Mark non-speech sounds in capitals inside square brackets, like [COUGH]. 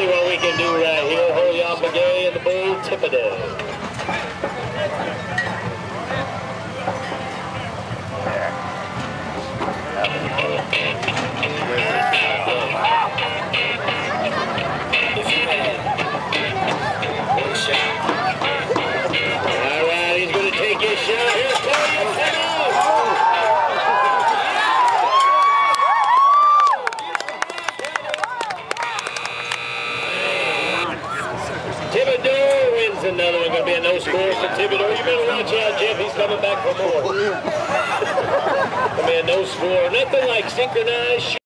see what we can do right here. Holion Begay and the Bull Tipiday. All right, he's going to take his shot. Here's wins another one. Going to be a no score for Thibodeau. You better watch out, Jeff. He's coming back for more. [LAUGHS] Be a no score. Nothing like synchronized.